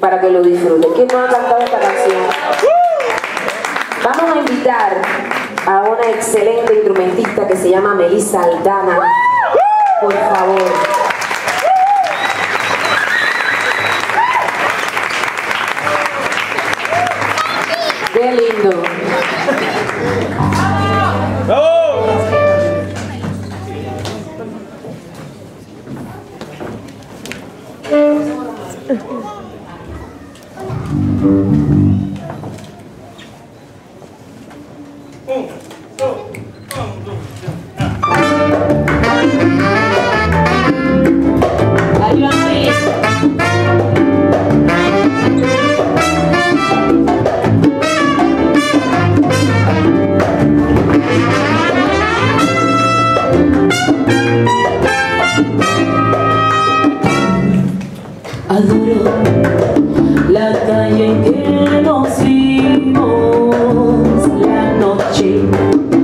para que lo disfruten. ¿Quién no ha cantado esta canción? Vamos a invitar a una excelente instrumentista que se llama Melissa Aldana. Por favor. Qué lindo. Thank you.